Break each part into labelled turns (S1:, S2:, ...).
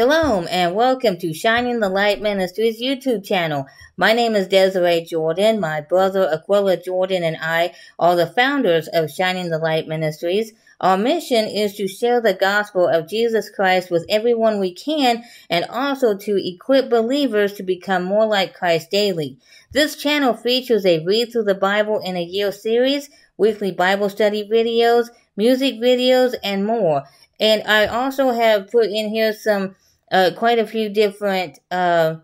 S1: Shalom and welcome to Shining the Light Ministries YouTube channel. My name is Desiree Jordan. My brother Aquila Jordan and I are the founders of Shining the Light Ministries. Our mission is to share the gospel of Jesus Christ with everyone we can and also to equip believers to become more like Christ daily. This channel features a read through the Bible in a year series, weekly Bible study videos, music videos, and more. And I also have put in here some uh, quite a few different uh,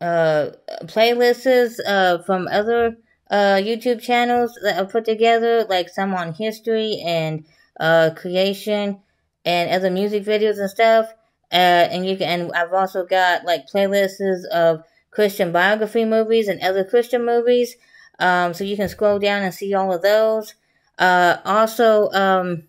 S1: uh, playlists uh, from other uh, YouTube channels that I put together, like some on history and uh, creation and other music videos and stuff. Uh, and you can, and I've also got like playlists of Christian biography movies and other Christian movies. Um, so you can scroll down and see all of those. Uh, also, um,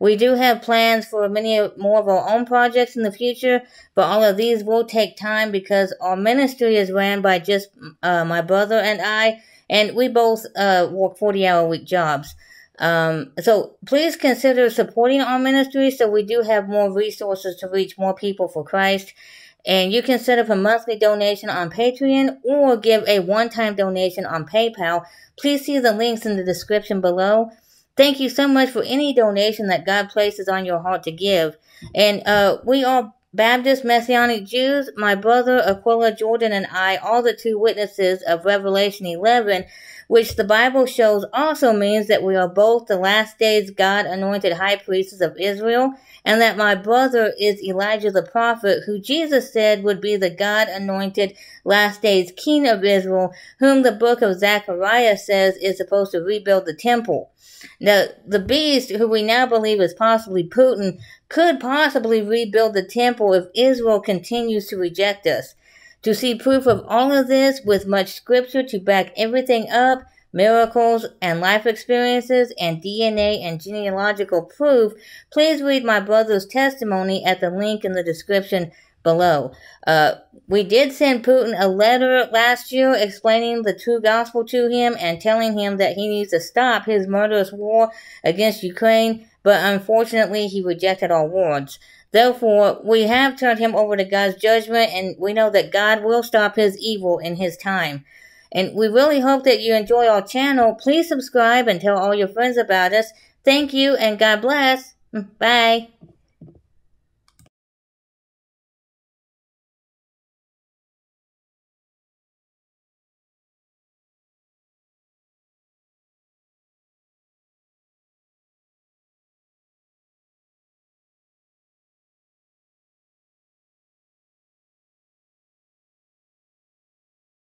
S1: we do have plans for many more of our own projects in the future, but all of these will take time because our ministry is ran by just uh, my brother and I, and we both uh, work 40 hour week jobs. Um, so please consider supporting our ministry so we do have more resources to reach more people for Christ. And you can set up a monthly donation on Patreon or give a one time donation on PayPal. Please see the links in the description below. Thank you so much for any donation that God places on your heart to give. And uh, we are Baptist Messianic Jews. My brother Aquila Jordan and I all the two witnesses of Revelation 11, which the Bible shows also means that we are both the last days God anointed high priests of Israel, and that my brother is Elijah the prophet, who Jesus said would be the God anointed last days king of Israel, whom the book of Zechariah says is supposed to rebuild the temple. Now, the beast, who we now believe is possibly Putin, could possibly rebuild the temple if Israel continues to reject us. To see proof of all of this with much scripture to back everything up, miracles and life experiences and DNA and genealogical proof, please read my brother's testimony at the link in the description below. Uh, we did send Putin a letter last year explaining the true gospel to him and telling him that he needs to stop his murderous war against Ukraine, but unfortunately he rejected our words. Therefore, we have turned him over to God's judgment, and we know that God will stop his evil in his time. And we really hope that you enjoy our channel. Please subscribe and tell all your friends about us. Thank you, and God bless. Bye.